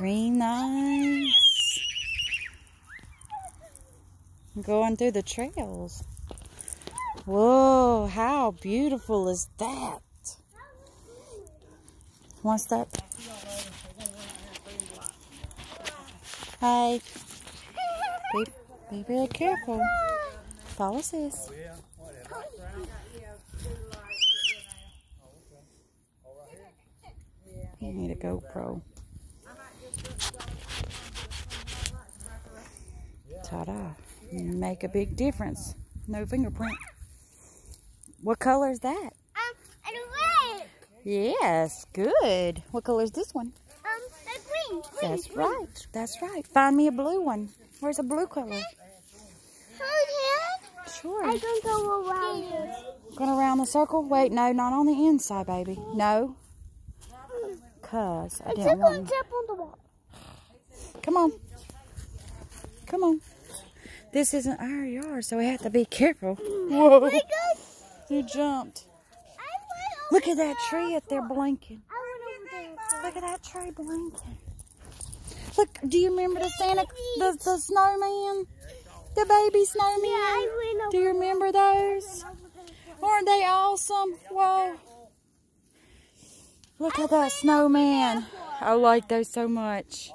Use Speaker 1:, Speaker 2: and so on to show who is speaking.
Speaker 1: Green nice. Going through the trails. Whoa, how beautiful is that? What's that? Hey. Be, be careful. Follow sis. You need a GoPro. Ta-da. Make a big difference. No fingerprint. What color is that?
Speaker 2: Um, red.
Speaker 1: Yes, good. What color is this one?
Speaker 2: Um, green. green
Speaker 1: That's
Speaker 2: green.
Speaker 1: right. That's right. Find me a blue one. Where's a blue color? Sure.
Speaker 2: I don't go around.
Speaker 1: Going around the circle? Wait, no, not on the inside, baby. No. Cause I
Speaker 2: I'm
Speaker 1: didn't want.
Speaker 2: to step on the wall.
Speaker 1: Come on. Come on. This isn't our yard, so we have to be careful. Whoa.
Speaker 2: My God.
Speaker 1: You jumped.
Speaker 2: I went over
Speaker 1: Look at that tree up there blinking.
Speaker 2: I went over there.
Speaker 1: Look at that tree blinking. Look, do you remember the Santa, the, the snowman? The baby snowman?
Speaker 2: Yeah, I went over
Speaker 1: Do you remember those? Aren't they awesome? Whoa. Look at that snowman. I like those so much.